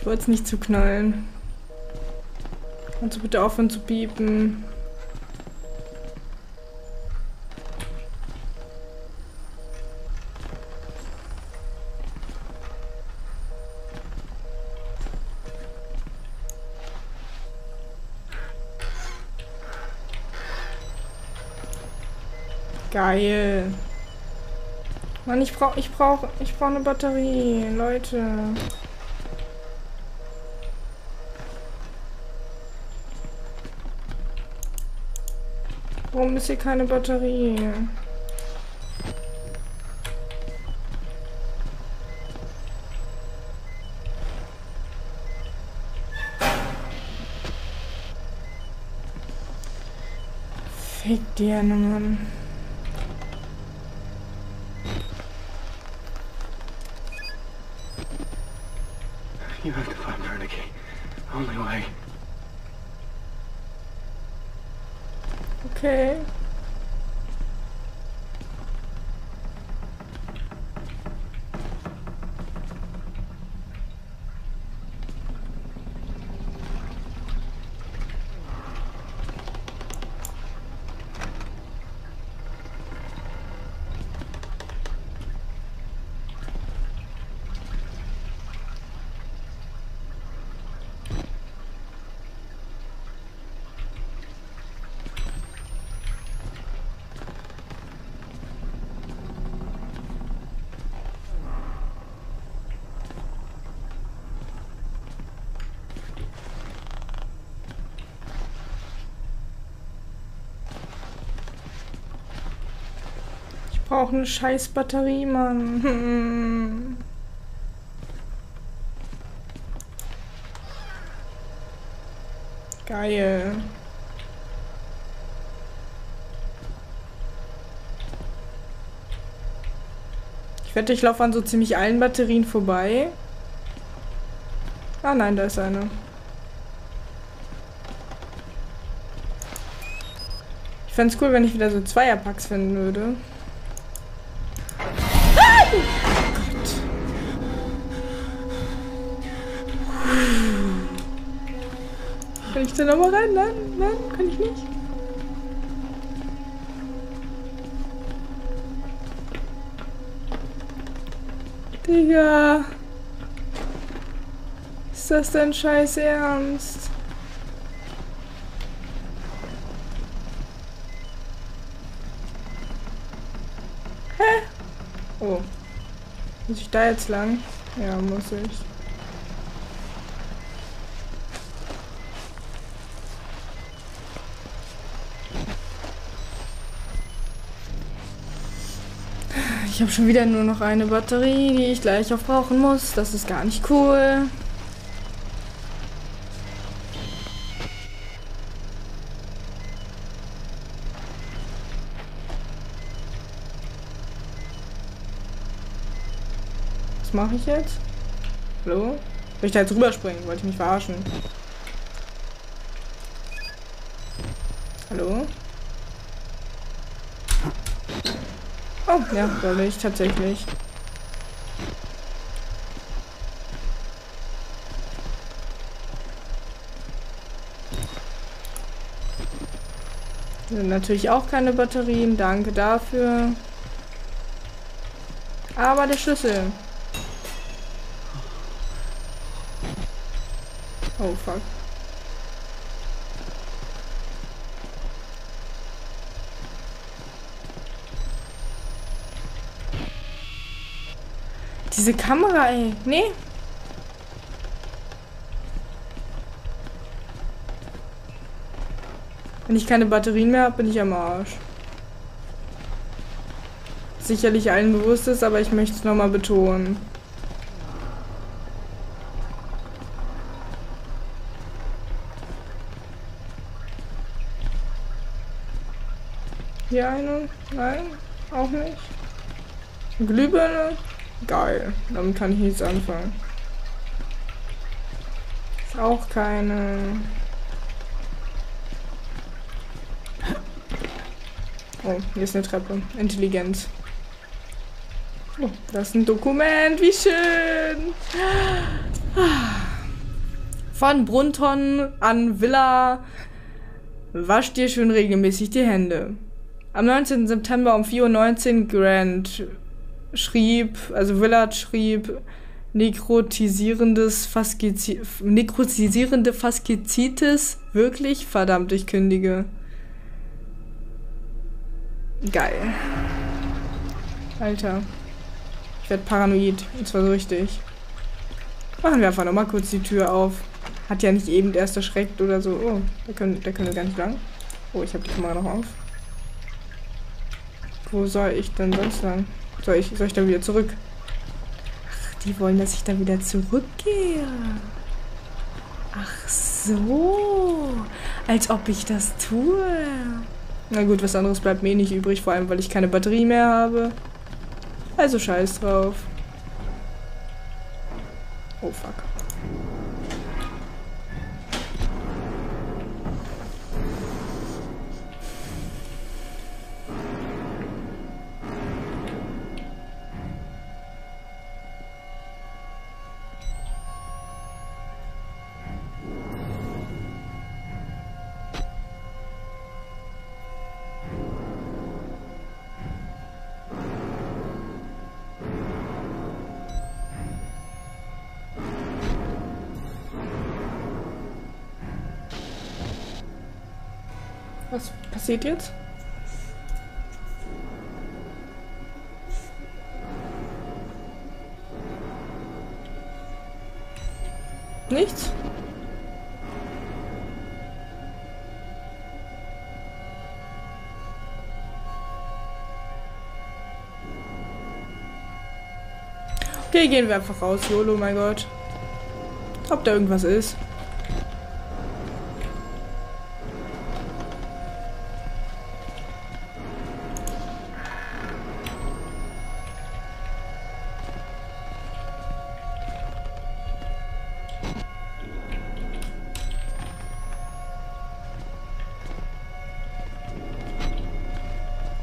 Ich wollte es nicht zuknallen. Kannst du bitte aufhören zu piepen? Geil. Mann, ich brauche ich brauche ich brauche eine Batterie, Leute. Warum ist hier keine Batterie? Fick dir, Mann. Brauche eine scheiß Batterie, Mann. Geil. Ich wette, ich laufe an so ziemlich allen Batterien vorbei. Ah nein, da ist eine. Ich fände es cool, wenn ich wieder so Zweierpacks finden würde. Kann ich da nochmal rein? Nein, nein, kann ich nicht. Digga. Ist das denn scheiß Ernst? Hä? Oh. Muss ich da jetzt lang? Ja, muss ich. Ich habe schon wieder nur noch eine Batterie, die ich gleich aufbrauchen muss. Das ist gar nicht cool. Was mache ich jetzt? Hallo? Will ich da jetzt rüberspringen? Wollte ich mich verarschen? Hallo? Oh, ja, soll ich tatsächlich. Sind natürlich auch keine Batterien, danke dafür. Aber der Schlüssel. Oh fuck. Diese Kamera, ey. Nee. Wenn ich keine Batterien mehr habe, bin ich am Arsch. Sicherlich allen bewusst ist, aber ich möchte es nochmal betonen. Hier eine? Nein, auch nicht. Glühbirne? Geil. Damit kann ich nichts anfangen. Ist auch keine. Oh, hier ist eine Treppe. Intelligent. Oh, das ist ein Dokument. Wie schön. Von Brunton an Villa. Wasch dir schön regelmäßig die Hände. Am 19. September um 4.19 Uhr Grant schrieb, also Willard schrieb, nekrotisierendes Fascizi nekrotisierende Fasciitis. Wirklich? Verdammt, ich kündige. Geil. Alter. Ich werde paranoid. Und zwar so richtig. Machen wir einfach nochmal kurz die Tür auf. Hat ja nicht eben erst erschreckt oder so. Oh, da können, da können wir gar nicht lang. Oh, ich habe die Kamera noch auf. Wo soll ich denn sonst lang? Soll ich, soll ich da wieder zurück? Ach, die wollen, dass ich da wieder zurückgehe. Ach so. Als ob ich das tue. Na gut, was anderes bleibt mir eh nicht übrig, vor allem, weil ich keine Batterie mehr habe. Also scheiß drauf. Oh fuck. Was passiert jetzt? Nichts? Okay, gehen wir einfach raus. YOLO, mein Gott. Ob da irgendwas ist.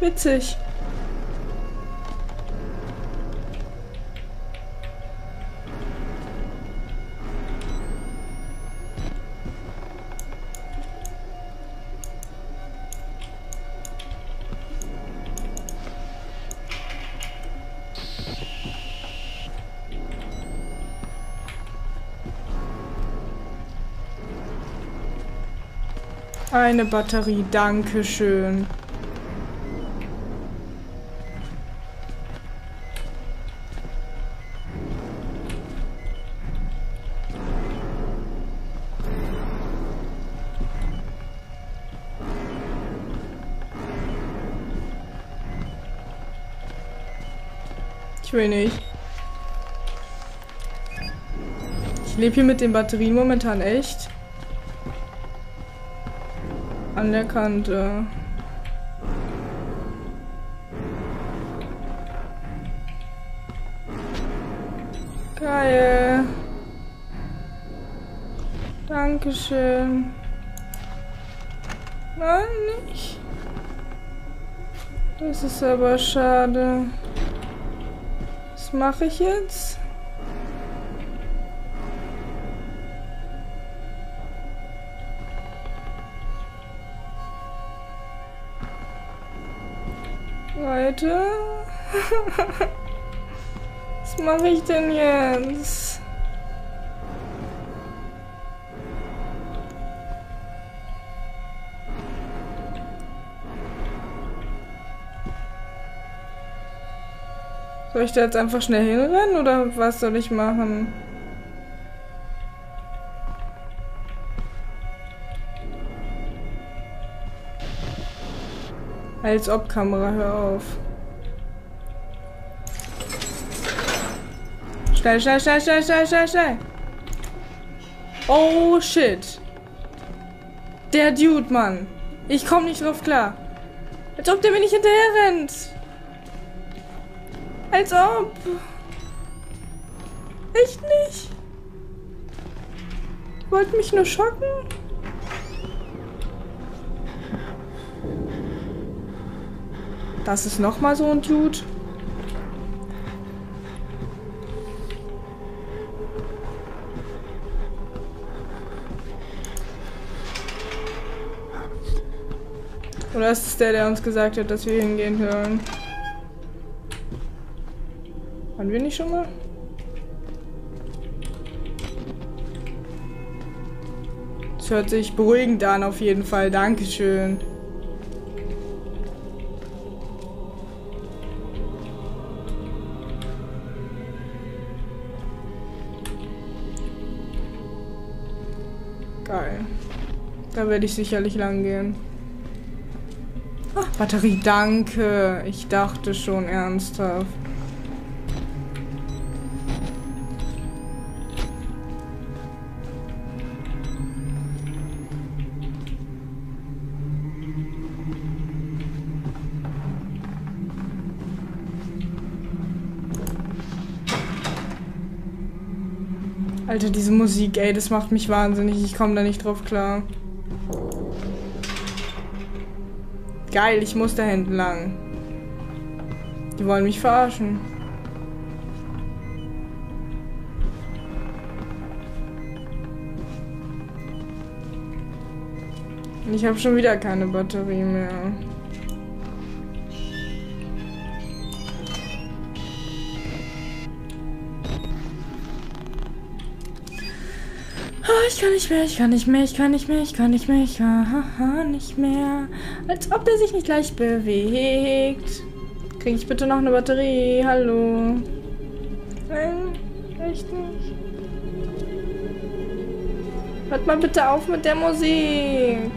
Witzig. Eine Batterie, danke schön. Ich will nicht. Ich lebe hier mit den Batterien momentan echt. An der Kante. Geil. Dankeschön. Nein, nicht. Das ist aber schade mache ich jetzt? Leute? Was mache ich denn jetzt? Soll ich da jetzt einfach schnell hinrennen oder was soll ich machen? Als ob Kamera, hör auf. Schnell, schnell, schnell, schnell, schnell, schnell, schnell. Oh shit. Der Dude, Mann. Ich komm nicht drauf klar. Als ob der mir nicht hinterher rennt. Als ob. Echt nicht? Wollt mich nur schocken? Das ist nochmal so ein Dude. Oder ist es der, der uns gesagt hat, dass wir hingehen hören? Waren wir nicht schon mal? Das hört sich beruhigend an, auf jeden Fall. Dankeschön. Geil. Da werde ich sicherlich lang gehen. Ach, Batterie, danke. Ich dachte schon ernsthaft. Alter, diese Musik, ey, das macht mich wahnsinnig. Ich komme da nicht drauf klar. Geil, ich muss da hinten lang. Die wollen mich verarschen. Ich habe schon wieder keine Batterie mehr. Ich kann nicht mehr, ich kann nicht mehr, ich kann nicht mehr, ich kann nicht mehr, ich kann nicht mehr. Als ob der sich nicht gleich bewegt. Kriege ich bitte noch eine Batterie? Hallo. Nein, echt nicht. Hört mal bitte auf mit der Musik.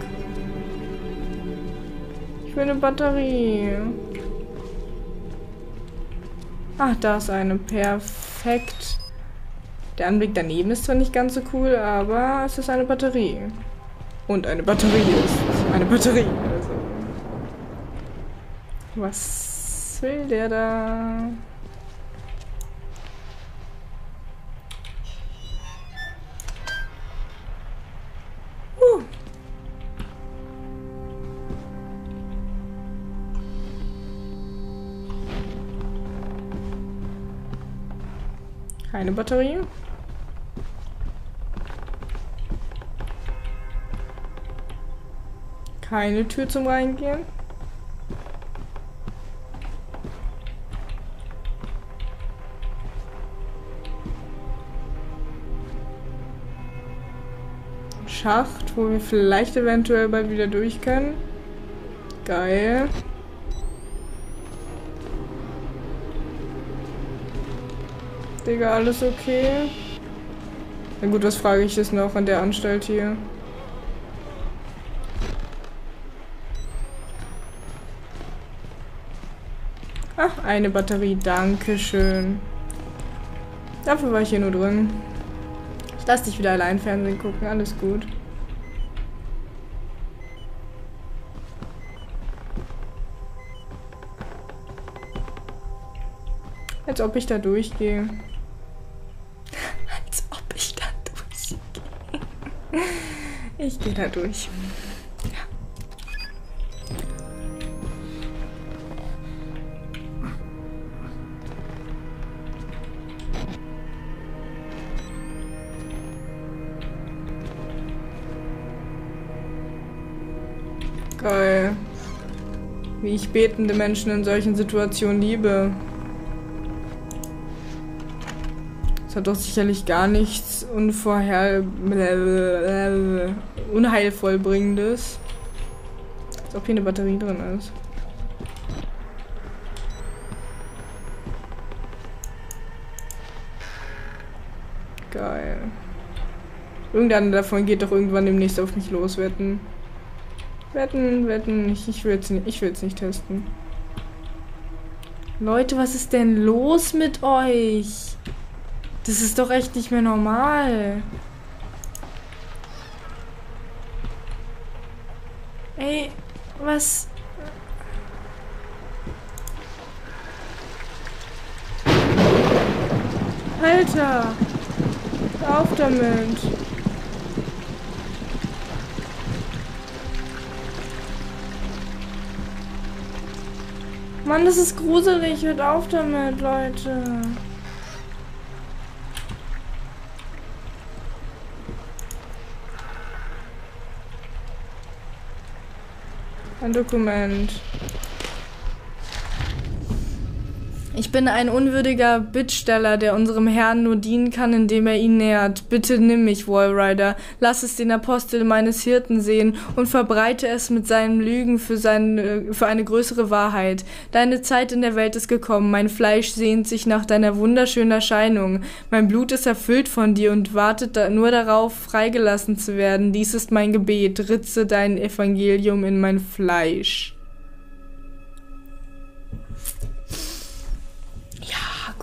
Ich will eine Batterie. Ach, da ist eine. Perfekt. Der Anblick daneben ist zwar nicht ganz so cool, aber es ist eine Batterie. Und eine Batterie ist eine Batterie. Also. Was will der da? Uh. Keine Batterie. Keine Tür zum Reingehen. Schacht, wo wir vielleicht eventuell bald wieder durch können. Geil. Digga, alles okay? Na gut, was frage ich jetzt noch an der Anstalt hier? Ach, eine Batterie, Dankeschön. Dafür war ich hier nur drin. Ich lass dich wieder allein Fernsehen gucken, alles gut. Als ob ich da durchgehe. Als ob ich da durchgehe. Ich gehe da durch. Geil. Wie ich betende Menschen in solchen Situationen liebe. Das hat doch sicherlich gar nichts unvorher unheilvollbringendes. Als ob hier eine Batterie drin ist. Geil. Irgendeiner davon geht doch irgendwann demnächst auf mich los, wetten. Wetten. Ich, ich will es nicht, nicht testen. Leute, was ist denn los mit euch? Das ist doch echt nicht mehr normal. Ey, was? Alter! Auf damit! Mann, das ist gruselig. Hört auf damit, Leute. Ein Dokument. Ich bin ein unwürdiger Bittsteller, der unserem Herrn nur dienen kann, indem er ihn nährt. Bitte nimm mich, Wallrider. Lass es den Apostel meines Hirten sehen und verbreite es mit seinen Lügen für, seine, für eine größere Wahrheit. Deine Zeit in der Welt ist gekommen. Mein Fleisch sehnt sich nach deiner wunderschönen Erscheinung. Mein Blut ist erfüllt von dir und wartet da nur darauf, freigelassen zu werden. Dies ist mein Gebet. Ritze dein Evangelium in mein Fleisch.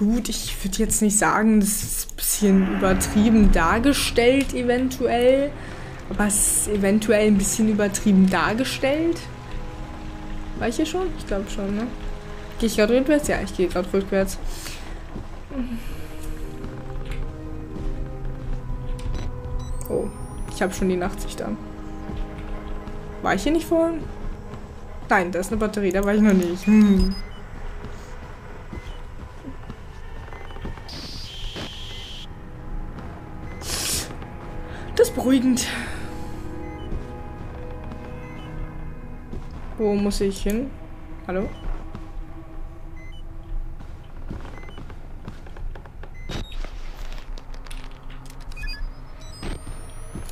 Gut, ich würde jetzt nicht sagen, das ist ein bisschen übertrieben dargestellt eventuell. Aber es ist eventuell ein bisschen übertrieben dargestellt. War ich hier schon? Ich glaube schon, ne? Gehe ich gerade rückwärts? Ja, ich gehe gerade rückwärts. Oh, ich habe schon die Nachtsicht an. War ich hier nicht vorhin? Nein, da ist eine Batterie, da war ich noch nicht. Hm. Wo muss ich hin? Hallo?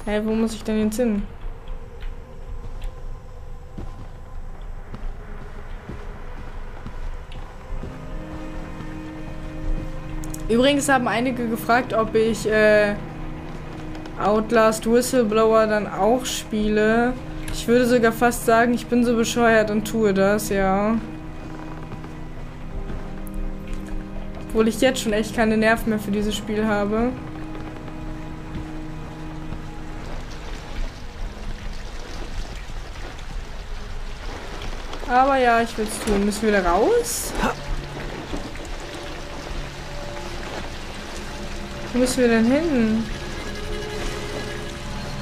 Hä, hey, wo muss ich denn jetzt hin? Übrigens haben einige gefragt, ob ich äh, Outlast Whistleblower dann auch spiele. Ich würde sogar fast sagen, ich bin so bescheuert und tue das, ja. Obwohl ich jetzt schon echt keine Nerven mehr für dieses Spiel habe. Aber ja, ich will es tun. Müssen wir da raus? Wo müssen wir denn hin?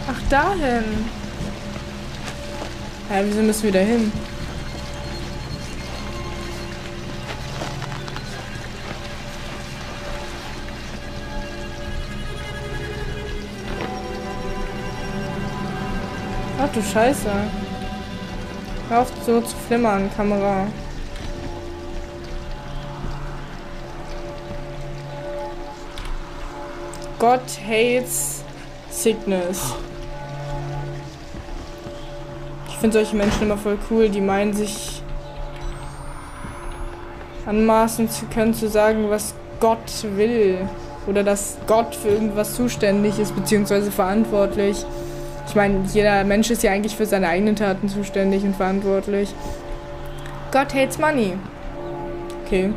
Ach, dahin. Ja, wieso müssen wir da hin? Ach du Scheiße. Hör auf so zu flimmern, Kamera. God hates sickness. Ich finde solche Menschen immer voll cool, die meinen sich anmaßen zu können, zu sagen, was Gott will. Oder dass Gott für irgendwas zuständig ist, beziehungsweise verantwortlich. Ich meine, jeder Mensch ist ja eigentlich für seine eigenen Taten zuständig und verantwortlich. Gott hates money. Okay.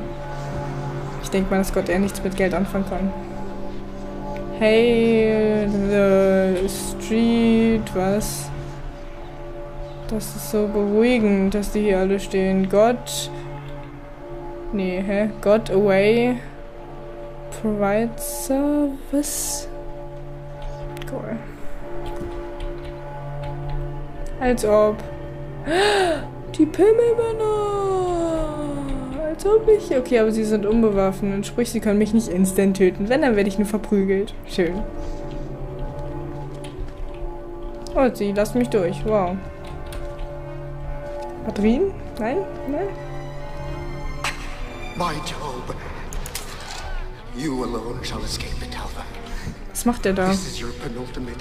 Ich denke mal, dass Gott eher nichts mit Geld anfangen kann. Hey, the street, was? Das ist so beruhigend, dass die hier alle stehen. Gott. Nee, hä? God away. Provide service. Cool. Als ob. Die Pimmelmänner! Als ob ich. Okay, aber sie sind unbewaffnet. Sprich, sie können mich nicht instant töten. Wenn, dann werde ich nur verprügelt. Schön. Oh, sie lassen mich durch. Wow. Batterien? Nein? Nein? My Job. You alone shall escape Alva. Was macht er da? This is your penultimate